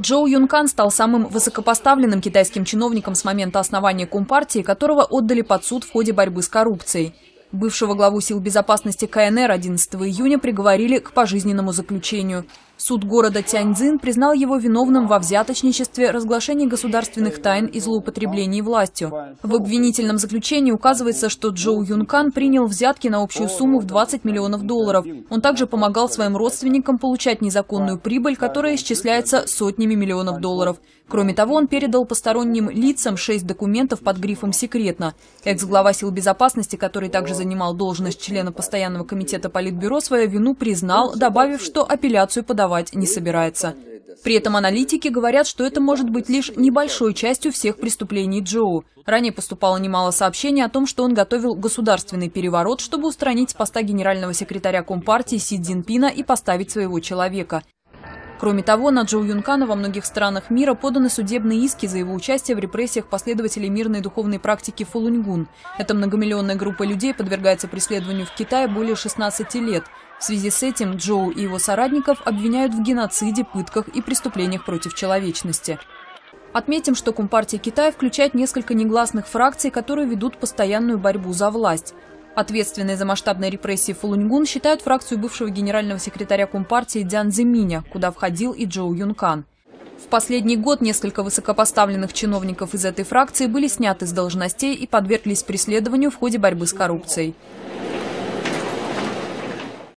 Джоу Юнкан стал самым высокопоставленным китайским чиновником с момента основания Компартии, которого отдали под суд в ходе борьбы с коррупцией. Бывшего главу сил безопасности КНР 11 июня приговорили к пожизненному заключению. Суд города Тяньцзин признал его виновным во взяточничестве, разглашении государственных тайн и злоупотреблении властью. В обвинительном заключении указывается, что Джоу Юнкан принял взятки на общую сумму в 20 миллионов долларов. Он также помогал своим родственникам получать незаконную прибыль, которая исчисляется сотнями миллионов долларов. Кроме того, он передал посторонним лицам шесть документов под грифом «Секретно». Экс-глава сил безопасности, который также занимал должность члена постоянного комитета Политбюро, свою вину признал, добавив, что апелляцию подавать не собирается. При этом аналитики говорят, что это может быть лишь небольшой частью всех преступлений Джоу. Ранее поступало немало сообщений о том, что он готовил государственный переворот, чтобы устранить с поста генерального секретаря Компартии Си Цзиньпина и поставить своего человека. Кроме того, на Джоу Юнкана во многих странах мира поданы судебные иски за его участие в репрессиях последователей мирной духовной практики Фулуньгун. Эта многомиллионная группа людей подвергается преследованию в Китае более 16 лет. В связи с этим Джоу и его соратников обвиняют в геноциде, пытках и преступлениях против человечности. Отметим, что Компартия Китая включает несколько негласных фракций, которые ведут постоянную борьбу за власть. Ответственные за масштабные репрессии Фулуньгун считают фракцию бывшего генерального секретаря Компартии Дзян Зиминя, куда входил и Джоу Юнкан. В последний год несколько высокопоставленных чиновников из этой фракции были сняты с должностей и подверглись преследованию в ходе борьбы с коррупцией.